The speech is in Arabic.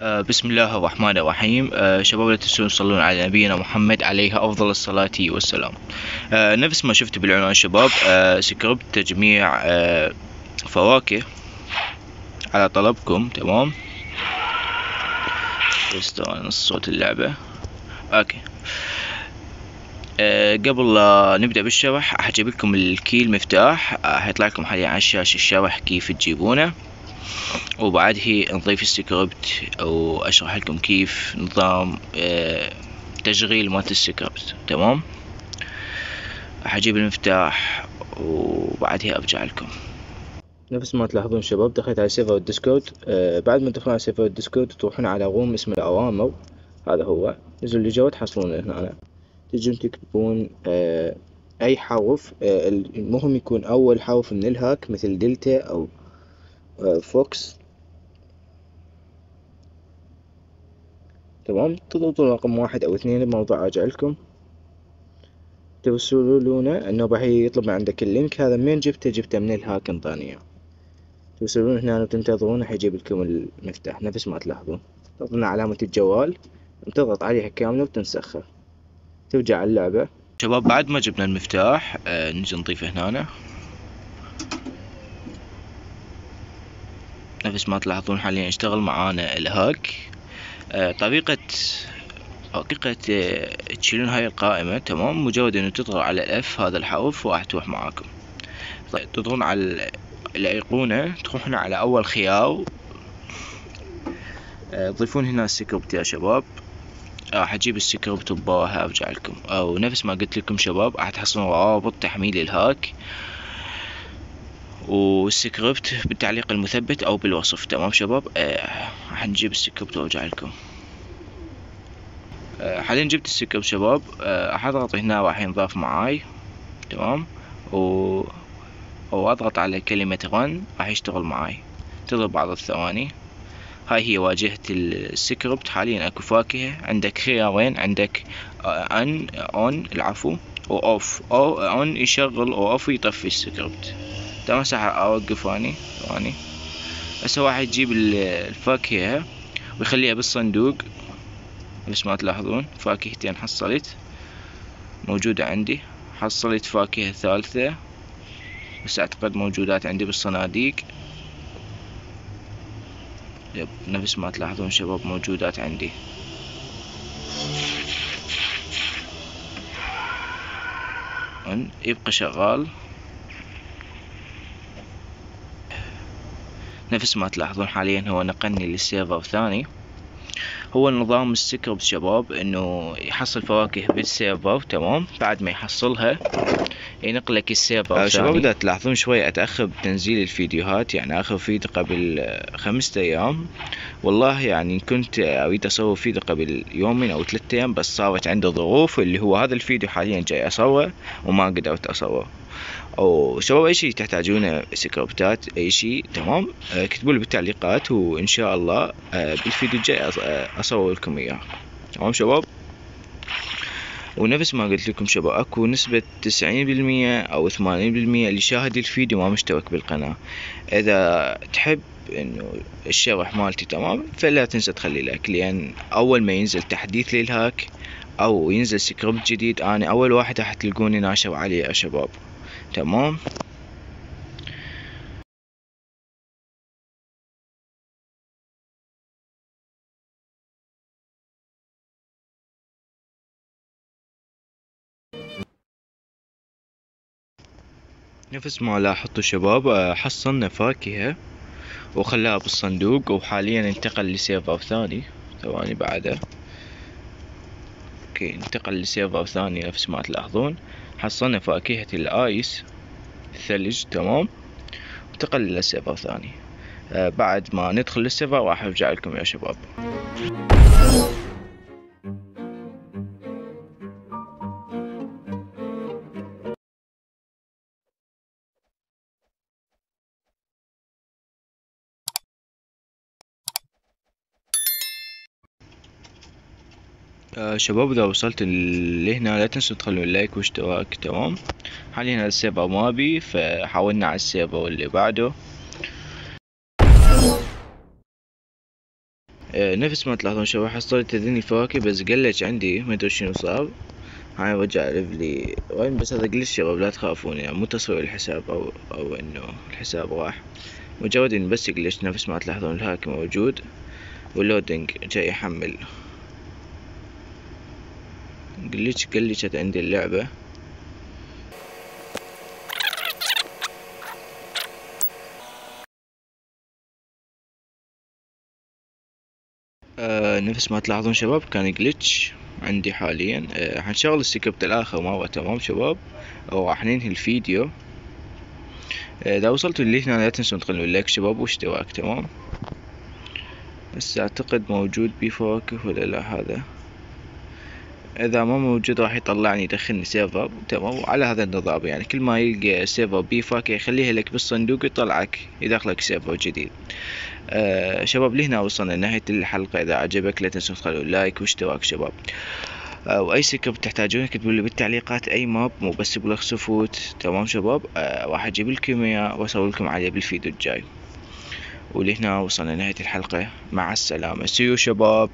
آه، بسم الله الرحمن الرحيم. آه، شباب لا تنسون تصلون على نبينا محمد عليه أفضل الصلاة والسلام. آه، نفس ما شفت بالعنوان شباب. سكريبت تجميع فواكه على طلبكم. تمام. بس نص صوت اللعبة. okay. آه، قبل لا نبدأ بالشرح راح أجيب لكم ال key المفتاح حيطلع لكم حاليا على الشاشة الشرح كيف تجيبونه. وبعده نضيف السكريبت أو أشرح لكم كيف نظام آه، تشغيل مالت السكريبت. تمام؟ راح أجيب المفتاح وبعدها أرجع لكم. نفس ما تلاحظون شباب دخلت على server ال Discord آه بعد ما تدخلون على server ال Discord تروحون على room اسمه الأوامر. هذا هو. نزلوا اللي جوا تحصلونه هنا تجون تكتبون آه أي حرف آه المهم يكون أول حرف من ال hack مثل دلتا آه فوكس. تمام. تضغطون رقم واحد أو اثنين بموضوع راجع لكم ترسلونه أنه راح يطلب من عندك ال link. هذا منين جبته؟ جبته من ال hack انطاني اياه ترسلون هنا وتنتظرون. حيجيب لكم المفتاح. نفس ما تلاحظون. تضغطون علامة الجوال. تضغط عليها كاملة وتنسخها. ترجع اللعبة. شباب بعد ما جبنا المفتاح آه نجي نضيفه هنا. نفس ما تلاحظون حاليا اشتغل معانا ال hack. آه طريقة طريقة آه، تشيلون هاي القائمة تمام؟ مجرد إنه تضغط على ال F هذا الحرف وراح تروح معاكم. طيب تضغطون على ال- الأيقونة تروحون على أول خيار. آه، تضيفون هنا السكريبت يا شباب. راح أجيب السكريبت وبراها أرجع لكم. أو نفس ما قلت لكم شباب راح تحصلون روابط تحميل ال hack. والسكريبت بالتعليق المثبت أو بالوصف. تمام شباب؟ آه، راح نجيب السكريبت وأرجع لكم. آه، حاليا جبت السكريبت شباب. آه، راح أضغط هنا راح ينضاف معاي. تمام؟ و واضغط على كلمة run راح يشتغل معاي. انتظر بعض الثواني. هاي هي واجهة السكريبت. حاليا أكو فاكهة. عندك خيارين عندك on on العفو. و off أو on يشغل أو off يطفي السكريبت. تمام راح أوقف اني ثواني هسه راح يجيب ال- الفاكهة ويخليها بالصندوق. مثل ما تلاحظون فاكهتين حصلت. موجودة عندي. حصلت فاكهة ثالثة. بس أعتقد موجودات عندي بالصناديق. yep نفس ما تلاحظون شباب موجودات عندي. يبقى شغال. نفس ما تلاحظون حاليا هو نقلني لل server ثاني هو نظام السكريبت شباب إنه يحصل فواكه بال server تمام؟ بعد ما يحصلها ينقلك ال server آه، شباب إذا تلاحظون شوي أتأخر بتنزيل الفيديوهات يعني آخر فيديو قبل خمسة أيام. والله يعني كنت أريد اصور فيديو قبل يومين أو ثلاثة أيام بس صارت عندي ظروف اللي هو هذا الفيديو حاليا جاي أصوره وما قدرت أصوره. أو شباب أي شيء تحتاجونه سكريبتات أي شيء تمام؟ آه، اكتبوا لي بالتعليقات وإن شاء الله آه، بالفيديو الجاي آه، أصور لكم إياه. تمام شباب؟ ونفس ما قلت لكم شباب أكو نسبة تسعين بالمية أو ثمانين بالمية اللي شاهد الفيديو ما مشترك بالقناة. إذا تحب إنه الشرح مالتي تمام فلا تنسى تخلي like لأن أول ما ينزل تحديث لل hack أو ينزل سكريبت جديد أنا أول واحد راح تلقوني ناشر عليه يا شباب. تمام؟ نفس ما لاحظتوا شباب آه، حصلنا فاكهة وخلاها بالصندوق وحاليا انتقل لسيرفر ثاني. ثواني بعده. okay انتقل ل server ثاني نفس ما تلاحظون. حصلنا فاكهة ال ice. الثلج تمام. انتقل إلى server ثاني آه بعد ما ندخل لل server راح أرجع لكم يا شباب. آه شباب إذا وصلت لهنا لا تنسوا تخلون لايك واشتراك تمام؟ حاليا هذا السيرفر ما بي فحاولنا على السيرفر اللي بعده. آه نفس ما تلاحظون شباب حصلت تدني فواكه بس قلج عندي ما أدري شنو صار. هاي وجع رجلي وين بس هذا جلش شباب لا تخافون يعني مو تصوير الحساب أو أو إنه الحساب راح. مجرد انه بس يجلش نفس ما تلاحظون الهاك موجود. وال loading جاي يحمل. glitch glitch عندي اللعبة. آه نفس ما تلاحظون شباب كان glitch عندي حاليا. آه حنشغل السكريبت الآخر مرة تمام شباب. وراح ننهي الفيديو. آه، إذا وصلتوا لهنا لا تنسون تخلون like شباب واشتراك تمام؟ بس أعتقد موجود بي ولا لا هذا؟ إذا ما موجود راح يطلعني يدخلني server تمام؟ وعلى هذا النظام يعني كل ما يلقى server بي فاكهة يخليها لك بالصندوق ويطلعك يدخلك server جديد. آه شباب لهنا وصلنا لنهاية الحلقة. إذا عجبك لا تنسوا تخلوا like واشتراك شباب. آه وأي سكريبت تحتاجونه اكتبوا لي بالتعليقات. أي map مو بس بلوكس فروت تمام شباب؟ آه راح أجيب لكم إياه واسوي لكم عليه بالفيديو الجاي. ولهنا وصلنا لنهاية الحلقة. مع السلامة. سيو شباب.